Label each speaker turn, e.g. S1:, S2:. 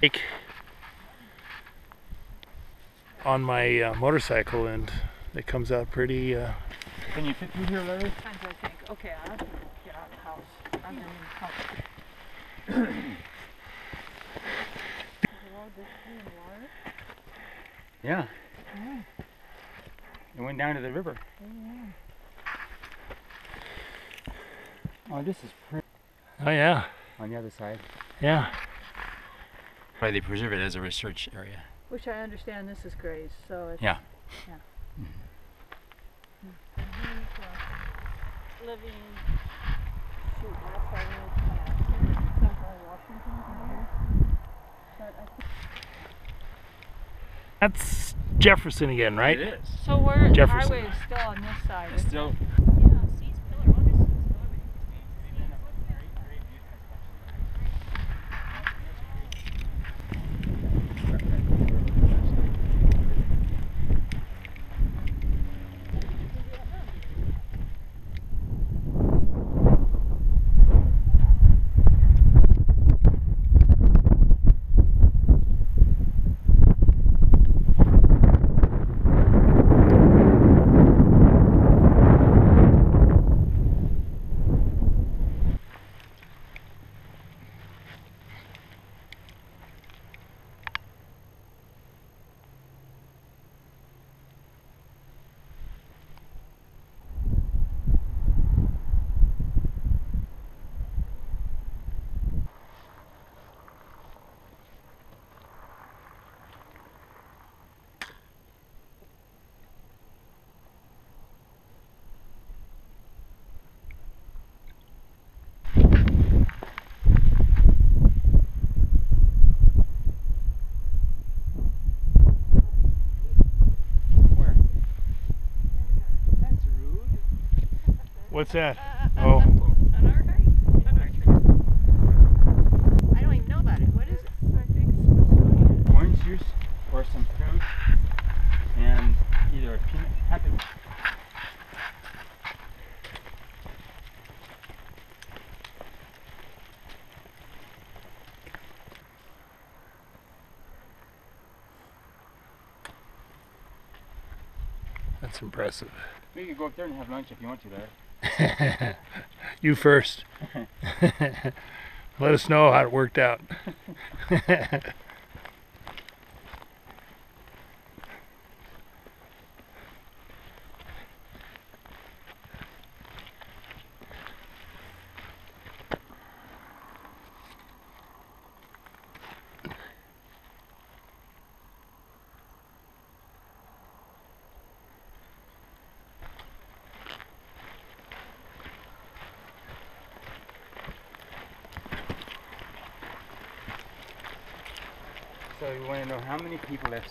S1: Take on my uh, motorcycle and it comes out pretty uh,
S2: Can you fit through here, Larry?
S3: Times I think, okay, I have to get out of the house. I'm in the house.
S2: Yeah. It went down to the river. Oh, this is pretty
S1: oh yeah
S2: on the other side.
S1: yeah
S2: Why they preserve it as a research area.
S3: Which I understand this is Grays, so it's.
S2: Yeah.
S3: Living, shoot, last I knew, uh, Central Washington. But I think.
S1: that's Jefferson again right
S2: It is.
S3: So where, the
S1: Jefferson.
S3: highway is still on this side,
S2: It's still. Where? That's rude.
S1: what's that oh
S3: On our right? On our tree. I don't even know about it. What is it? I think it's Smithsonian.
S2: Orange juice or some fruit and either a peanut. Happy.
S1: that's impressive
S2: We could go up there and have lunch if you want to, Larry.
S1: you first. Let us know how it worked out
S2: So you want to know how many people have